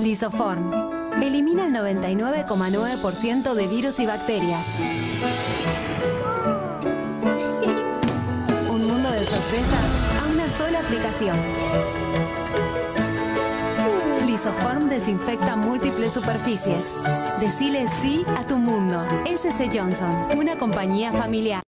Lisoform. Elimina el 99,9% de virus y bacterias. Un mundo de sorpresas a una sola aplicación. Lisoform desinfecta múltiples superficies. Decile sí a tu mundo. SC Johnson, una compañía familiar.